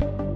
you